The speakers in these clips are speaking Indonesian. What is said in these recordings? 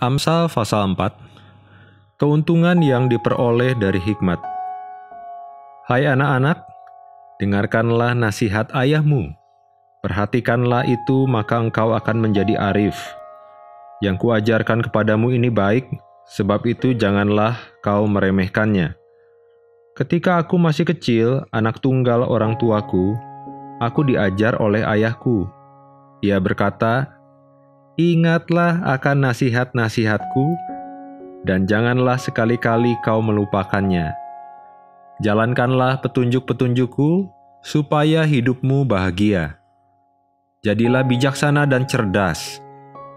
Amsal pasal 4 Keuntungan yang diperoleh dari hikmat Hai anak-anak, dengarkanlah nasihat ayahmu. Perhatikanlah itu, maka engkau akan menjadi arif. Yang kuajarkan kepadamu ini baik, sebab itu janganlah kau meremehkannya. Ketika aku masih kecil, anak tunggal orang tuaku, aku diajar oleh ayahku. Ia berkata, Ingatlah akan nasihat-nasihatku, dan janganlah sekali-kali kau melupakannya. Jalankanlah petunjuk-petunjukku, supaya hidupmu bahagia. Jadilah bijaksana dan cerdas.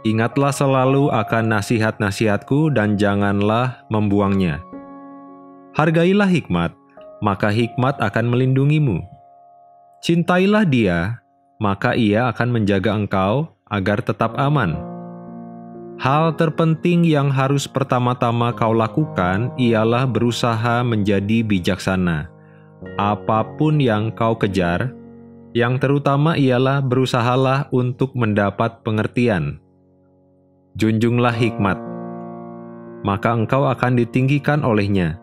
Ingatlah selalu akan nasihat-nasihatku dan janganlah membuangnya. Hargailah hikmat, maka hikmat akan melindungimu. Cintailah dia, maka ia akan menjaga engkau agar tetap aman. Hal terpenting yang harus pertama-tama kau lakukan ialah berusaha menjadi bijaksana. Apa pun yang kau kejar, yang terutama ialah berusahalah untuk mendapat pengertian. Junjunglah hikmat, maka engkau akan ditinggikan olehnya.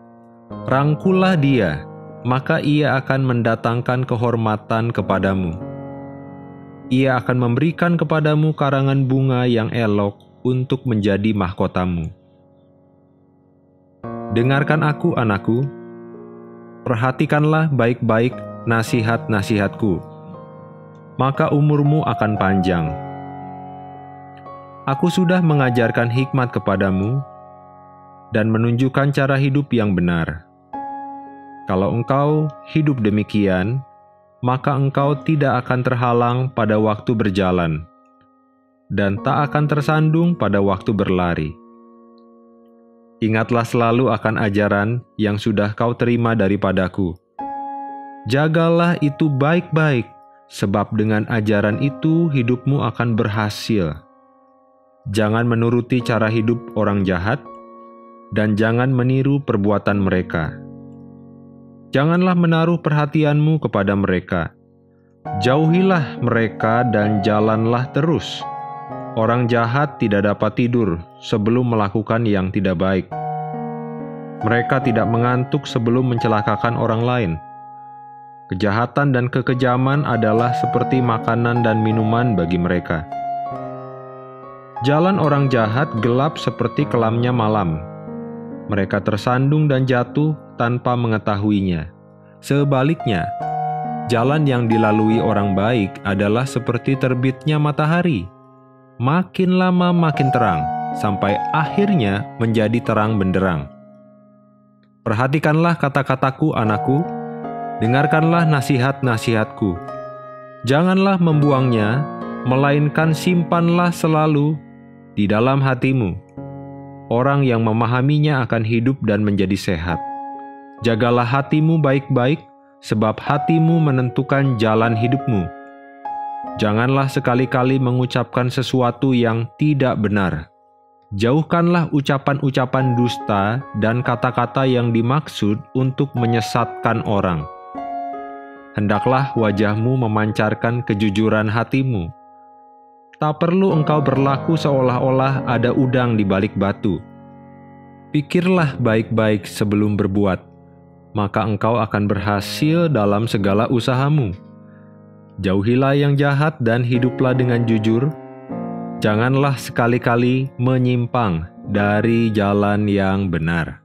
Rangkulah dia, maka ia akan mendatangkan kehormatan kepadamu ia akan memberikan kepadamu karangan bunga yang elok untuk menjadi mahkotamu. Dengarkan aku, anakku. Perhatikanlah baik-baik nasihat-nasihatku, maka umurmu akan panjang. Aku sudah mengajarkan hikmat kepadamu dan menunjukkan cara hidup yang benar. Kalau engkau hidup demikian, maka engkau tidak akan terhalang pada waktu berjalan, dan tak akan tersandung pada waktu berlari. Ingatlah selalu akan ajaran yang sudah kau terima daripadaku. Jagalah itu baik-baik, sebab dengan ajaran itu hidupmu akan berhasil. Jangan menuruti cara hidup orang jahat, dan jangan meniru perbuatan mereka Janganlah menaruh perhatianmu kepada mereka. Jauhilah mereka dan jalanlah terus. Orang jahat tidak dapat tidur sebelum melakukan yang tidak baik. Mereka tidak mengantuk sebelum mencelakakan orang lain. Kejahatan dan kekejaman adalah seperti makanan dan minuman bagi mereka. Jalan orang jahat gelap seperti kelamnya malam. Mereka tersandung dan jatuh tanpa mengetahuinya. Sebaliknya, jalan yang dilalui orang baik adalah seperti terbitnya matahari. Makin lama makin terang, sampai akhirnya menjadi terang benderang. Perhatikanlah kata-kataku, anakku. Dengarkanlah nasihat-nasihatku. Janganlah membuangnya, melainkan simpanlah selalu di dalam hatimu. Orang yang memahaminya akan hidup dan menjadi sehat. Jagalah hatimu baik-baik, sebab hatimu menentukan jalan hidupmu. Janganlah sekali-kali mengucapkan sesuatu yang tidak benar. Jauhkanlah ucapan-ucapan dusta dan kata-kata yang dimaksud untuk menyesatkan orang. Hendaklah wajahmu memancarkan kejujuran hatimu. Tak perlu engkau berlaku seolah-olah ada udang di balik batu. Pikirlah baik-baik sebelum berbuat maka engkau akan berhasil dalam segala usahamu. Jauhilah yang jahat dan hiduplah dengan jujur. Janganlah sekali-kali menyimpang dari jalan yang benar.